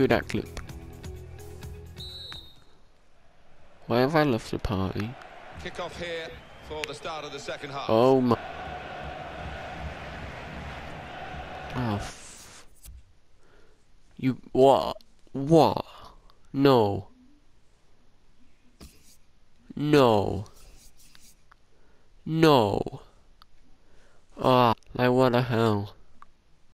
Screw that clip. Why have I left the party? Kick off here for the start of the second half. Oh my. Oh. F you. What? What? No. No. No. Ah, like?